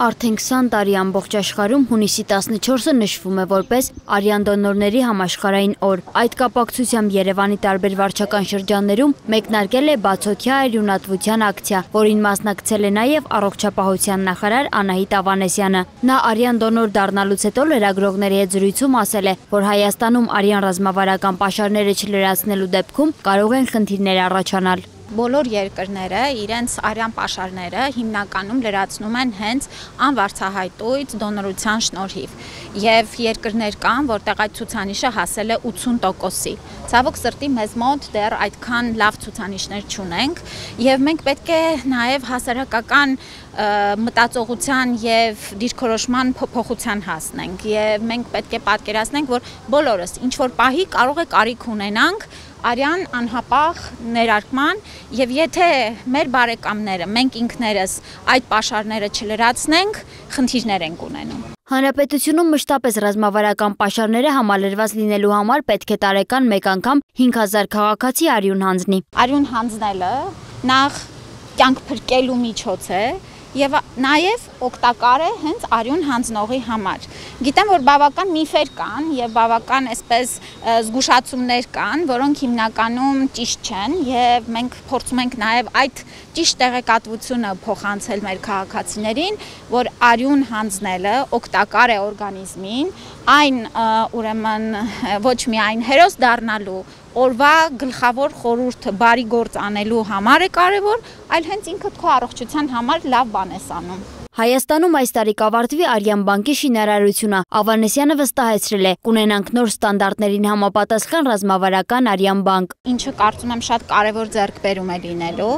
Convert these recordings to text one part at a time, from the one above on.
Արդեն 20 տարի ամբողջ աշխարհում հունիսի 14-ը նշվում է որպես արյան դոնորների համաշխարհային օր։ Այդ կապակցությամբ Երևանի տարբեր վարչական շրջաններում մեկնարկել է բացօթյա արյունատվության ակցիա, որին մասնակցել է նաև առողջապահության նախարար Անահիտ Ավանեսյանը։ Նա արյան դոնոր դառնալուց հետո լրագրողների հետ զրույցում ասել է, որ Հայաստանում արյան ռազմավարական պաշարները չլրացնելու դեպքում կարող են խնդիրներ առաջանալ բոլոր երկրները իրենց արյան պաշարները հիմնականում լրացնում են հենց անվարձահայտույց դոնորության շնորհիվ։ Եվ երկրներ կան, որտեղ այդ ցուցանիշը հասել է 80%-ի։ Ցավոք սրտի մեզ մոտ դեռ այդքան լավ ցուցանիշներ չունենք, եւ մենք պետք է նաեւ հասարակական մտածողության եւ դիրքորոշման փոփոխության հասնենք եւ մենք պետք է պատկերացնենք, որ բոլորս ինչ որ պահի կարող է կարիք ունենանք արյան անհապաղ ներարկման եւ եթե մեր բարեկամները մենք ինքներս այդ պաշարները չլրացնենք, խնդիրներ ենք ունենում։ Հանրապետությունում մշտապես ռազմավարական պաշարները համալրված լինելու համար պետք է տարեկան մեկ անգամ 5000 քաղաքացի արյուն հանձնի։ Արյուն հանձնելը նախ կյանք փրկելու միջոց է, եւ նաեւ օգտակար է հենց արյուն հանձնողի համար։ Գիտեմ, որ բավական միֆեր կան եւ բավական այսպես զգուշացումներ կան, որոնք հիմնականում ճիշտ չեն եւ մենք փորձում ենք նաեւ այդ ճիշտ տեղեկատվությունը փոխանցել մեր քաղաքացիներին, որ արյուն հանձնելը օգտակար է օրգանիզմին, այն ուրեմն ոչ միայն հերոս դառնալու օրվա գլխավոր խորհուրդը բարի գործ անելու համար է կարևոր, այլ հենց ինքդ քո առողջության համար լավ բան ես անում։ Հայաստանում այս տարի կավարտվի Արյան բանկի շինարարությունը։ Ավանեսյանը վստահեցրել է, կունենանք նոր ստանդարտներին համապատասխան ռազմավարական Արյան բանկ։ Ինչը կարծում եմ շատ կարևոր ձեռքբերում է լինելու,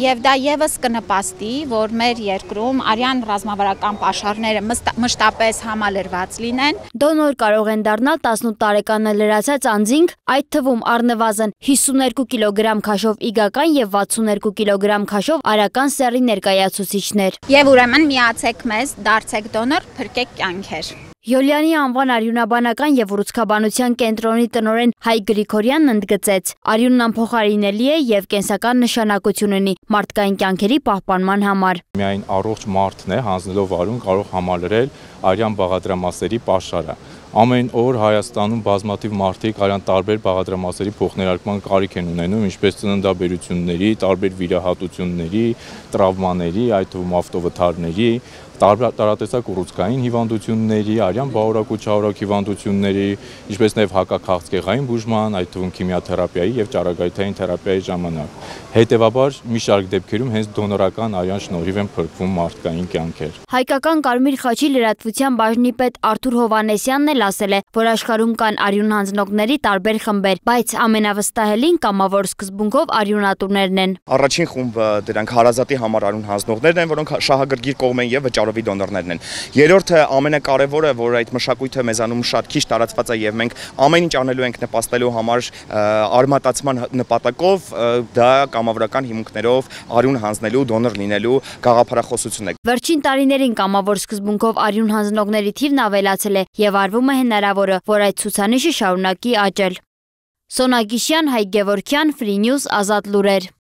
եւ դա եւս կնպաստի, որ մեր երկրում Արյան ռազմավարական պաշարները մշտապես համալրված լինեն։ Դոնոր կարող են դառնալ 18 տարեկանը լրացած անձինք, այդ թվում առնվազն 52 կիլոգրամ քաշով իգական եւ 62 կիլոգրամ քաշով արական սեռի ներկայացուցիչներ։ Եվ ուրեմն միացեք մեզ, դարձեք դոնոր, փրկեք կյանքեր։ Յոլյանի անվան արյունաբանական եւ ուռուցքաբանության կենտրոնի տնորեն Հայ Գրիգորյանն ընդգծեց. արյունն անփոխարինելի է եւ կենսական նշանակություն ունի մարդկային կյանքերի պահպանման համար։ Միայն առողջ մարդն է հանձնելով արյուն կարող համալրել արյան բաղադրամասերի պաշարը։ Ամեն օր Հայաստանում բազմաթիվ մարդիկ արյան տարբեր բաղադրամասերի փոխներարկման կարիք են ունենում, ինչպես ծննդաբերությունների, տարբեր վիրահատությունների, տրավմաների, այդ թվում ավտովթարների, տարատեսակ ուռուցքային հիվանդությունների, արյան բաղորակ հիվանդությունների, ինչպես նաև հակաքաղցկեղային բուժման, այդ թվում քիմիաթերապիայի եւ ճարագայթային թերապիայի ժամանակ։ Հետևաբար մի շարք դեպքերում հենց դոնորական արյան շնորհիվ են փրկվում մարդկային կյանքեր։ Հայկական Կարմիր խաչի լրատվության բաժնի պետ Արթուր Հովանեսյանն էլ ասել է, որ աշխարհում կան արյուն հանձնողների տարբեր խմբեր, բայց ամենավստահելին կամավոր սկզբունքով արյունատուներն են։ Առաջին խումբը դրանք հարազատի համար արյուն հանձնողներն են, որոնք շահագրգիռ կողմ են եւ վճար Կարովի դոնորներն են։ Երրորդը ամենակարևորը, որ այդ մշակույթը մեզանում շատ քիչ տարածված է եւ մենք ամեն ինչ անելու ենք նպաստելու համար արմատացման նպատակով դա կամավորական հիմունքներով արյուն հանձնելու, դոնոր լինելու գաղափարախոսություն է։ Վերջին տարիներին կամավոր սկզբունքով արյուն հանձնողների թիվն ավելացել է եւ արվում է հնարավորը, որ այդ ցուցանիշը շարունակի աճել։ Սոնա Գիշյան, Հայ Գևորքյան, Free News, Ազատ լուրեր։